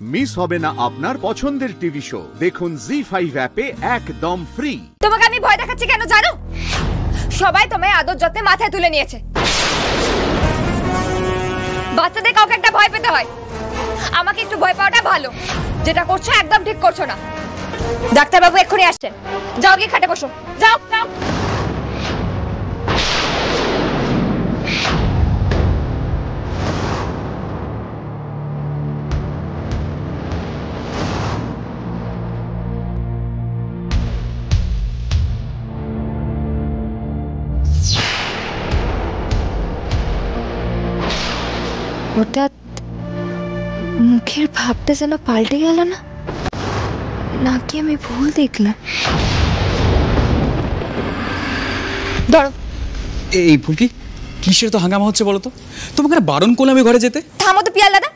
Miss হবে না আপনার পছন্দের টিভি শো। দেখুন জি ফাইভ অ্যাপে একদম ফ্রি তোমাকে আমি ভয় দেখাচ্ছি কেন, জানো? সবাই তোমায় আদর যত্নে মাথায় তুলে নিয়েছে। বাচ্চাদের কাউকে একটা ভয় পেতে হয়। আমাকে একটু ভয় পাওয়াটা ভালো। যেটা করছ একদম ঠিক করছ না। ডাক্তারবাবু এক্ষুনি আসছেন। যাও গিয়ে খাটে বসো। যাও যাও। হঠাৎ মুখের ভাবটা যেন পাল্টে গেল না? নাকি আমি ভুল দেখলাম? ধরো এই ফুলকি কিসের তো হাঙ্গামা হচ্ছে বলো তো? তোমাকে বারণ করলাম আমি ঘরে যেতে। থামো তো পিয়াল দাদা।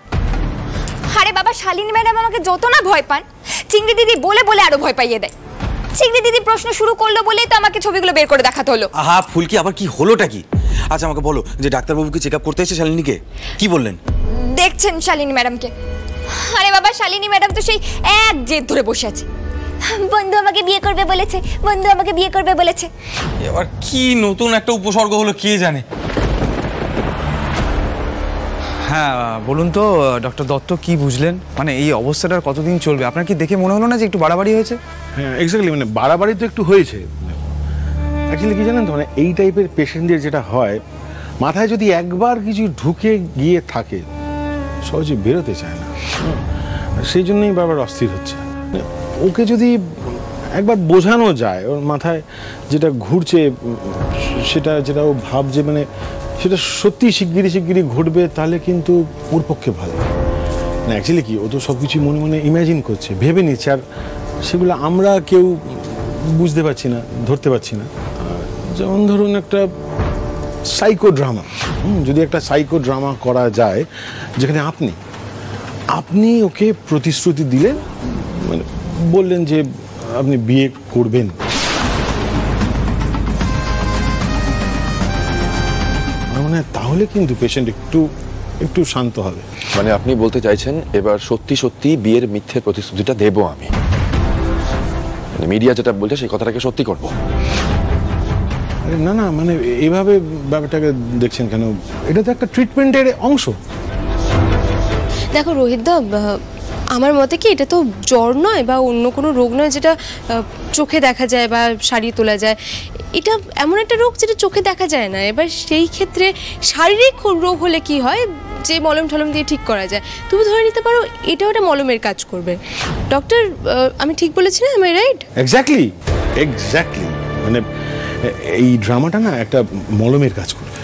আরে বাবা শালিনী ম্যাডাম আমাকে যত না ভয় পান চিংড়ি দিদি বলে বলে আরও ভয় পাইয়ে দেয়। চিংড়ি দিদি প্রশ্ন শুরু করল বলেই তো আমাকে ছবিগুলো বের করে দেখাতে হলো। আহা ফুলকি আবার কি হলোটা কি? আচ্ছা আমাকে বলো যে ডাক্তারবাবু কি চেক আপ করতে এসে শালিনীকে? কি বললেন? দেখছেন শালিনী ম্যাডামকে? আরে বাবা শালিনী ম্যাডাম তো সেই এক জেদ ধরে বসে আছে। বন্ধু আমাকে বিয়ে করবে বলেছে বন্ধু আমাকে বিয়ে করবে বলেছে। এবার কি নতুন একটা উপসর্গ হলো কে জানে? হ্যাঁ বলুন তো ডক্টর দত্ত কি বুঝলেন? মানে এই অবস্থাটার কতদিন চলবে? আপনার কি দেখে মনে হলো না যে একটু বাড়াবাড়ি হয়েছে? হ্যাঁ এক্স্যাক্টলি মানে বাড়াবাড়ি তো একটু হয়েছে। অ্যাকচুয়ালি কি জানেন তো মানে এই টাইপের পেশেন্টদের যেটা হয়, মাথায় যদি একবার কিছু ঢুকে গিয়ে থাকে, সহজে বেরোতে চায় না। সেই জন্যই বারবার অস্থির হচ্ছে। ওকে যদি একবার বোঝানো যায়, ওর মাথায় যেটা ঘুরছে, সেটা, যেটা ও ভাবছে মানে সেটা সত্যি শিগগিরি শিগগিরি ঘটবে, তাহলে কিন্তু ওর পক্ষে ভালো। না অ্যাকচুয়ালি কি, ও তো সব কিছু মনে মনে ইমাজিন করছে, ভেবে নিচ্ছে, আর সেগুলো আমরা কেউ বুঝতে পারছি না, ধরতে পারছি না। যেমন ধরুন একটা সাইকো ড্রামা যদি একটা সাইকো ড্রামা করা যায়, যেখানে আপনি আপনি ওকে প্রতিশ্রুতি দিলেন মানে বললেন যে আপনি বিয়ে করবেন। আমার তাহলে কিন্তু পেশেন্ট একটু একটু শান্ত হবে। মানে আপনি বলতে চাইছেন, এবার সত্যি সত্যি বিয়ের মিথ্যে প্রতিশ্রুতিটা দেব আমি। মানে মিডিয়া যেটা বলছে, সেই কথাটাকে সত্যি করব। না না মানে এইভাবে ব্যাপারটাকে দেখছেন কেন? এটা তো একটা ট্রিটমেন্টের অংশ। দেখো রোহিতদা আমার মতে কি এটা তো জ্বর নয় বা অন্য কোনো রোগ নয় যেটা চোখে দেখা যায় বা সারিয়ে তোলা যায়। এটা এমন একটা রোগ যেটা চোখে দেখা যায় না। এবার সেই ক্ষেত্রে শারীরিক রোগ হলে কি হয়? যে মলম ঠলম দিয়ে ঠিক করা যায়। তুমি ধরে নিতে পারো এটাও একটা মলমের কাজ করবে। ডক্টর আমি ঠিক বলেছি না? আমি রাইট এক্স্যাক্টলি এক্স্যাক্টলি মানে এই ড্রামাটা না একটা মলমের কাজ করবে।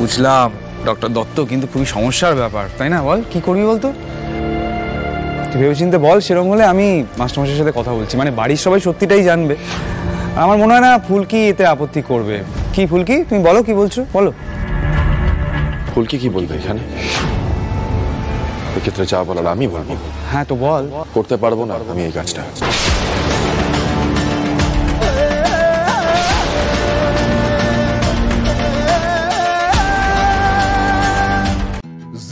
বুঝলাম ডক্টর দত্ত কিন্তু খুবই সমস্যার ব্যাপার তাই না? বল কি করবি বলতো? তুই ভেবেচিন্তে বল সেরকম হলে আমি মাস্টারমশাইয়ের সাথে কথা বলছি। মানে বাড়ির সবাই সত্যিটাই জানবে। আমার মনে হয় না ফুলকি এতে আপত্তি করবে। কি ফুলকি? তুমি বলো কি বলছো বলো। ফুলকি কি বলবে এখানে? এক্ষেত্রে যা বলার আমি বলব। হ্যাঁ তো বল। করতে পারব না আমি এই কাজটা।